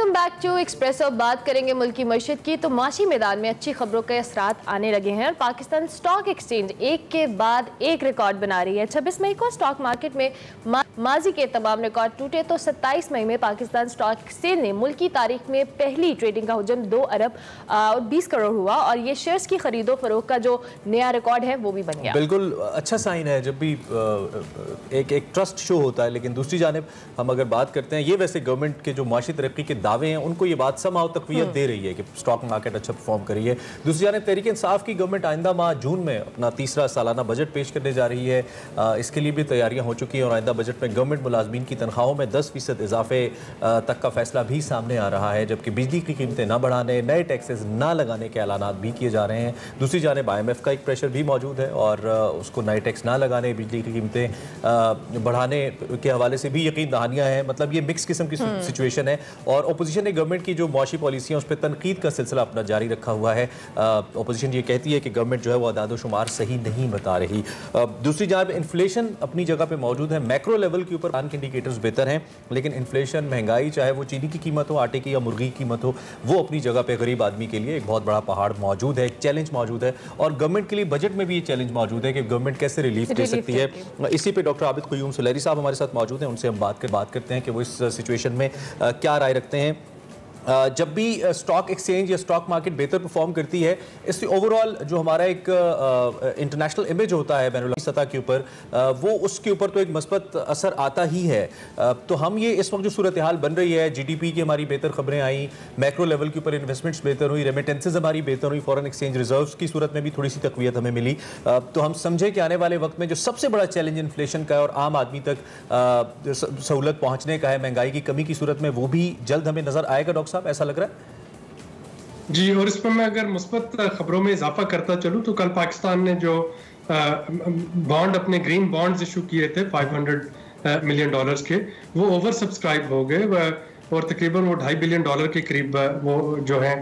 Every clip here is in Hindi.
वेलकम बैक टू एक्सप्रेस और बात करेंगे मुल्क मशीद की तो माशी मैदान में अच्छी खबरों के असरात आने लगे हैं। और पाकिस्तान स्टॉक एक्सचेंज एक के बाद एक रिकॉर्ड बना रही है। छब्बीस मई को स्टॉक मार्केट में मा, माजी के तमाम रिकॉर्ड टूटे तो सत्ताईस मई में पाकिस्तान स्टॉक एक्सचेंज ने मुल्क तारीख में पहली ट्रेडिंग का हजम दो अरब और बीस करोड़ हुआ और ये शेयर्स की खरीदो फरोख का जो नया रिकॉर्ड है वो भी बन गया। बिल्कुल अच्छा साइन है जब भी एक एक ट्रस्ट शो होता है लेकिन दूसरी जानब हम अगर बात करते हैं ये वैसे गवर्नमेंट के जो माशी तरक्की के दावे हैं उनको ये बात समाव तकवीत हम्म। दे रही है कि स्टॉक मार्केट अच्छा परफॉर्म करी है दूसरी जानब तहरीक इंसाफ की गवर्नमेंट आइंदा माह जून में अपना तीसरा सालाना बजट पेश करने जा रही है इसके लिए भी तैयारियाँ हो चुकी हैं और आइंदा बजट में गवर्नमेंट मुलाजमीन की तनख्वाहों में दस फ़ीसद इजाफे तक का फैसला भी सामने आ रहा है जबकि बिजली की कीमतें न बढ़ाने नए टैक्सेस न लगाने के ऐलान भी किए जा रहे हैं दूसरी जानब आई का एक प्रेशर भी मौजूद है और उसको नए टैक्स ना लगाने बिजली की कीमतें बढ़ाने के हवाले से भी यकीन दहानियाँ हैं मतलब ये मिक्स किस्म की सिचुएशन हम्म। है और अपोजिशन ने गवर्नमेंट की जो मुआशी पॉलिसी है उस पर तनकीद का सिलसिला अपना जारी रखा हुआ है। अपोजिशन ये कहती है कि गवर्नमेंट जो है वो अदाद शुमार सही नहीं बता रही। दूसरी जानब इन्फ्लेशन अपनी जगह पर मौजूद है। मैक्रो लेवल के ऊपर के इंडिकेटर्स बेहतर हैं लेकिन इन्फ्लेशन महँगाई चाहे वो चीनी की कीमत हो आटे की या मुर्गी की कीमत हो वो अपनी जगह पर गरीब आदमी के लिए एक बहुत बड़ा पहाड़ मौजूद है एक चैलेंज मौजूद है। और गवर्नमेंट के लिए बजट में भी ये चैलेंज मौजूद है कि गवर्नमेंट कैसे रिलीफ दे सकती है। इसी पे डॉक्टर आबिद क्यूम सुलहरी साहब हमारे साथ मौजूद हैं उनसे हम बात कर बात करते हैं कि वो इस सिचुएशन में क्या राय रखते हैं। जब भी स्टॉक एक्सचेंज या स्टॉक मार्केट बेहतर परफॉर्म करती है, इससे ओवरऑल जो हमारा एक इंटरनेशनल इमेज होता है बैन सतह के ऊपर वो उसके ऊपर तो एक मस्बत असर आता ही है। तो हम ये इस वक्त जो सूरत हाल बन रही है जीडीपी की हमारी बेहतर खबरें आई मैक्रो लेवल के ऊपर इन्वेस्टमेंट्स बेहतर हुई रेमिटेंसेज हमारी बेहतर हुई फॉरन एक्सचेंज रिज़र्व की सूरत में भी थोड़ी सी तकवीत हमें मिली। तो हम समझे कि आने वाले वक्त में जो सबसे बड़ा चैलेंज इन्फ्लेशन का है और आम आदमी तक सहूलत पहुँचने का है, महँगाई की कमी की सूरत में वो भी जल्द हमें नज़र आएगा, डॉक्टर साहब, ऐसा लग रहा है? जी, और इस पर मैं अगर मुस्बत खबरों में इजाफा करता चलूँ तो कल पाकिस्तान ने जो बॉन्ड, अपने ग्रीन बॉन्ड्स इशू किए थे 500 मिलियन डॉलर्स के, वो ओवर सब्सक्राइब हो गए और तकरीबन वो ढाई बिलियन डॉलर के करीब वो जो है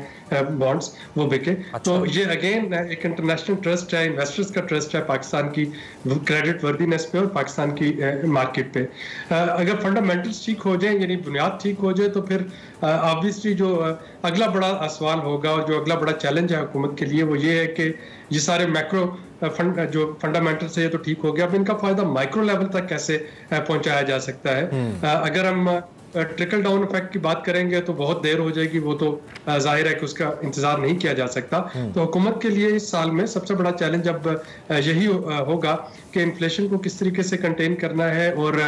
बॉन्ड्स वो बिके अच्छा। तो ये अगेन एक इंटरनेशनल ट्रस्ट है इन्वेस्टर्स का ट्रस्ट है पाकिस्तान की क्रेडिट वर्दीनेस पे और पाकिस्तान की मार्केट पे अगर फंडामेंटल्स ठीक हो जाए यानी बुनियाद ठीक हो जाए तो फिर ऑब्वियसली जो अगला बड़ा सवाल होगा और जो अगला बड़ा चैलेंज है हुकूमत के लिए वो ये है कि ये सारे मैक्रो फंड जो फंडामेंटल से ये तो ठीक हो गया अब इनका फ़ायदा माइक्रो लेवल तक कैसे पहुँचाया जा सकता है हम्म। अगर हम ट्रिकल डाउन इफ़ेक्ट की बात करेंगे तो बहुत देर हो जाएगी वो तो ज़ाहिर है कि उसका इंतज़ार नहीं किया जा सकता हम्म। तो हुकूमत के लिए इस साल में सबसे बड़ा चैलेंज अब यही होगा कि इन्फ्लेशन को किस तरीके से कंटेन करना है और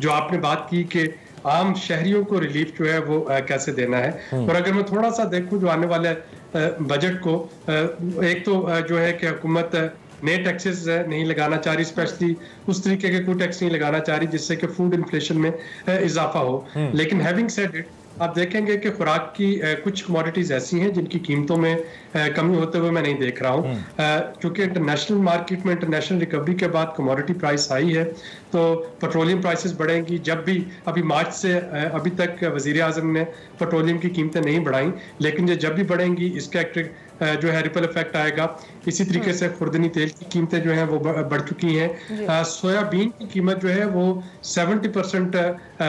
जो आपने बात की कि आम शहरियों को रिलीफ जो है वो कैसे देना है हम्म। और अगर मैं थोड़ा सा देखूँ जो आने वाले बजट को एक तो जो है कि हुकूमत नए टैक्सेस नहीं लगाना चाह रही स्पेशली उस तरीके के कोई टैक्स नहीं लगाना चाह रही जिससे कि फ़ूड इन्फ्लेशन में इजाफा हो हम्म। लेकिन हैविंग सेड इट आप देखेंगे कि खुराक की कुछ कमोडिटीज ऐसी हैं जिनकी कीमतों में कमी होते हुए मैं नहीं देख रहा हूँ हम्म। क्योंकि इंटरनेशनल मार्केट में इंटरनेशनल रिकवरी के बाद कमोडिटी प्राइस हाई है तो पेट्रोलियम प्राइसेस बढ़ेंगी जब भी अभी मार्च से अभी तक वज़ीर अजम ने पेट्रोलियम की कीमतें नहीं बढ़ाई लेकिन ये जब भी बढ़ेंगी इसका एक जो है रिपल इफ़ेक्ट आएगा। इसी तरीके से खुर्दनी तेल की कीमतें जो है वो बढ़ चुकी हैं। सोयाबीन की कीमत जो है वो 70 परसेंट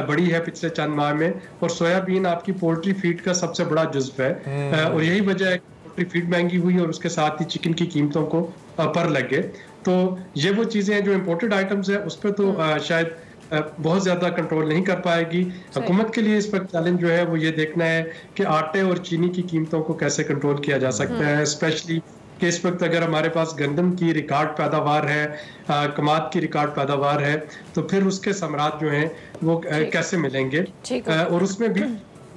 बढ़ी है पिछले चंद माह में। और सोयाबीन आपकी पोल्ट्री फ़ीड का सबसे बड़ा जुज्व है। हम्म। और यही वजह है पोल्ट्री फ़ीड महँगी हुई और उसके साथ ही चिकन की कीमतों को पर लग गए। तो ये वो चीज़ें हैं जो इम्पोर्टेड आइटम्स है। उस पर तो हम्म। शायद बहुत ज़्यादा कंट्रोल नहीं कर पाएगी। हुकूमत के लिए इस पर चैलेंज जो है वो ये देखना है कि आटे और चीनी की कीमतों को कैसे कंट्रोल किया जा सकता है स्पेशली हम्म। कि इस वक्त अगर हमारे पास गंदम की रिकॉर्ड पैदावार है कमात की रिकॉर्ड पैदावार है तो फिर उसके सम्राट जो हैं वो कैसे मिलेंगे? और उसमें भी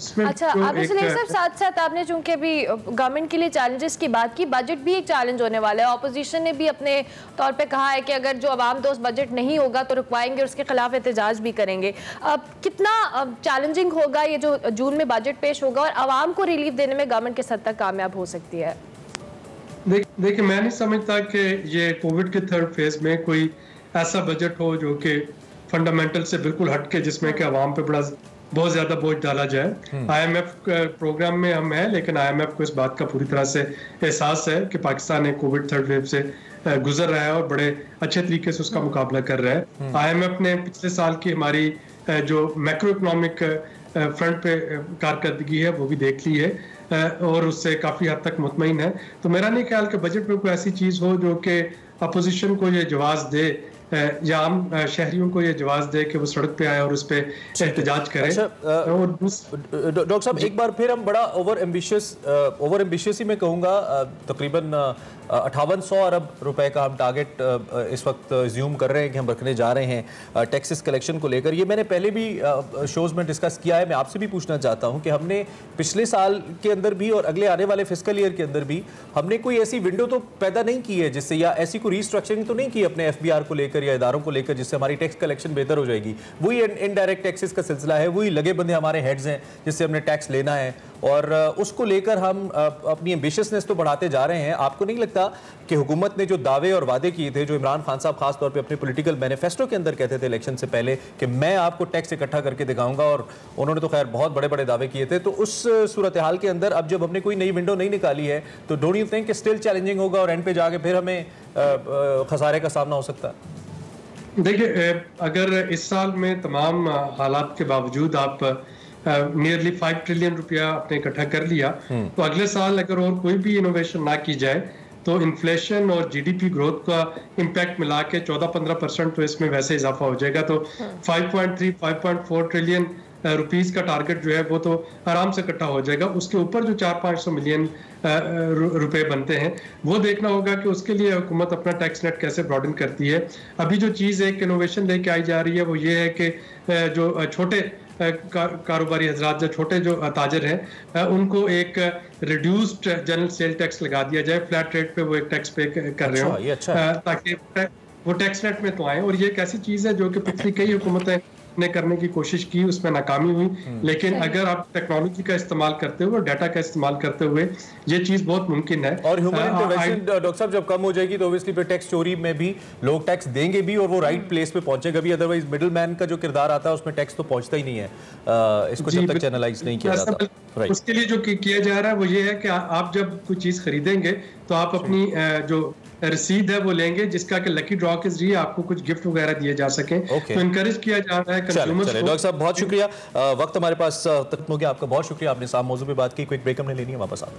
अच्छा आप साहब साथ साथ आपने चूँकि अभी गवर्नमेंट के लिए चैलेंजेस की बात की बजट भी एक चैलेंज होने वाला है। ऑपोजिशन ने भी अपने तौर पे कहा है कि अगर जो आवाम दोस्त बजट नहीं होगा तो रुकवाएँगे और उसके खिलाफ एहतजाज भी करेंगे। अब कितना चैलेंजिंग होगा ये जो जून में बजट पेश होगा और आवाम को रिलीफ देने में गवर्नमेंट किस हद तक कामयाब हो सकती है? देखिए मैं नहीं समझता कि ये कोविड के थर्ड फ़ेज़ में कोई ऐसा बजट हो जो कि फंडामेंटल से बिल्कुल हटके जिसमें कि आवाम पे बड़ा बहुत ज़्यादा बोझ डाला जाए आईएमएफ। प्रोग्राम में हम हैं लेकिन आईएमएफ को इस बात का पूरी तरह से एहसास है कि पाकिस्तान एक कोविड थर्ड वेव से गुजर रहा है और बड़े अच्छे तरीके से उसका हम्म। मुकाबला कर रहा है आईएमएफ हम्म। ने पिछले साल की हमारी जो मैक्रो इकोनॉमिक फ्रंट पे कारकर्दगी है वो भी देख ली है और उससे काफ़ी हद तक मुतमिन है तो मेरा नहीं ख्याल कि बजट में कोई ऐसी चीज़ हो जो कि अपोजिशन को ये जवाब दे या आम शहरियों को ये जवाब दे कि वो सड़क पे आए और उस पर एहतजाज करें। अच्छा, डॉक्टर साहब एक बार फिर हम बड़ा ओवर एम्बिशियस ओवर एम्बिशियस ही मैं कहूँगा तकरीबन अठावन सौ अरब रुपए का हम टारगेट इस वक्त ज्यूम कर रहे हैं कि हम रखने जा रहे हैं टैक्सेस कलेक्शन को लेकर। ये मैंने पहले भी शोज़ में डिस्कस किया है। मैं आपसे भी पूछना चाहता हूँ कि हमने पिछले साल के अंदर भी और अगले आने वाले फ़िज़िकल ईयर के अंदर भी हमने कोई ऐसी विंडो तो पैदा नहीं की है जिससे या ऐसी कोई रीस्ट्रक्चरिंग तो नहीं की अपने एफबीआर को लेकर या इदारों को लेकर, जिससे हमारी टैक्स कलेक्शन बेहतर हो जाएगी। वही इनडायरेक्ट टैक्सेस का सिलसिला है, वही लगे बंदे हमारे हेड्स हैं, जिससे हमने टैक्स लेना है। और उसको लेकर हम अपनी एम्बिशियसनेस तो बढ़ाते जा रहे हैं। आपको नहीं लगता कि हुकूमत ने जो दावे और वादे किए थे, जो इमरान खान साहब खास तौर पे अपने पॉलिटिकल मैनिफेस्टो के अंदर कहते थे इलेक्शन से पहले, कि मैं आपको टैक्स इकट्ठा करके दिखाऊँगा, और उन्होंने तो खैर बहुत बड़े बड़े दावे किए थे तो उस सूरत हाल के अंदर अब जब हमने कोई नई विंडो नहीं निकाली है तो don't you think still challenging होगा और एंड पे जाके फिर हमें खसारे का सामना हो सकता? है देखिए अगर इस साल में तमाम हालात के बावजूद आप नियरली फाइव ट्रिलियन रुपया आपने इकट्ठा कर लिया हम्म। तो अगले साल अगर और कोई भी इनोवेशन ना की जाए तो इन्फ्लेशन और जीडीपी ग्रोथ का इम्पैक्ट मिला के 14-15 परसेंट तो इसमें वैसे इजाफा हो जाएगा। तो 5.3 5.4 ट्रिलियन रुपीस का टारगेट जो है वो तो आराम से इकट्ठा हो जाएगा। उसके ऊपर जो चार पाँच सौ मिलियन रुपए बनते हैं। वो देखना होगा कि उसके लिए हुकूमत अपना टैक्स नेट कैसे ब्रॉडन करती है। अभी जो चीज़ एक इनोवेशन लेके आई जा रही है वो ये है कि जो छोटे कारोबारी हजरात जो छोटे जो ताजर हैं उनको एक रिड्यूस्ड जनरल सेल टैक्स लगा दिया जाए। फ्लैट रेट पे वो एक टैक्स पे कर रहे हो। अच्छा, अच्छा। ताकि वो टैक्स नेट में तो आए। और ये एक ऐसी चीज़ है जो कि पिछली कई हुकूमतें ने करने की कोशिश की उसमें नाकामी हुई। हम्म। लेकिन अगर आप टेक्नोलॉजी का इस्तेमाल करते हुए डाटा का इस्तेमाल करते हुए ये चीज़ बहुत मुमकिन है। और ह्यूमन इंटरवेंशन डॉक्टर साहब जब कम हो जाएगी तो ऑब्वियसली फिर टैक्स चोरी में भी लोग टैक्स देंगे भी और वो राइट प्लेस पे पहुंचेगा भी। अदरवाइज़ मिडिल मैन का जो किरदार आता है उसमें टैक्स तो पहुँचता ही नहीं है। इसको जब तक चैनलाइज नहीं किया जाता। उसके लिए जो किया जा रहा है वो ये है कि आप जब कोई चीज़ खरीदेंगे तो आप अपनी जो रसीद है वो लेंगे जिसका कि लकी ड्रॉ के ज़रिए आपको कुछ गिफ्ट वगैरह दिए जा सके। Okay. तो इनकरेज किया जा रहा है डॉक्टर साहब बहुत शुक्रिया। वक्त हमारे पास तक हो गया। आपका बहुत शुक्रिया। आपने साफ़ मौजूद पर बात की क्विक ब्रेक हमने लेनी है वापस आप